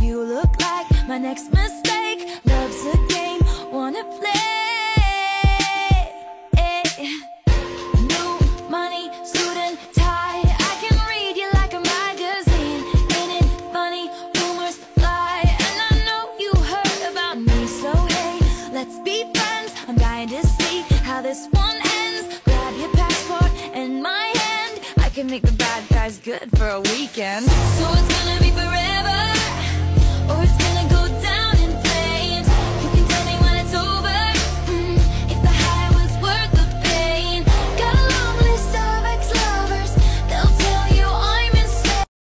You look like my next mistake. Love's a game, wanna play. New money, suit and tie. I can read you like a magazine. Ain't it funny? Rumors fly, and I know you heard about me. So hey, let's be friends. I'm dying to see how this one ends. Grab your passport and my hand. I can make the bad guys good for a weekend. So it's.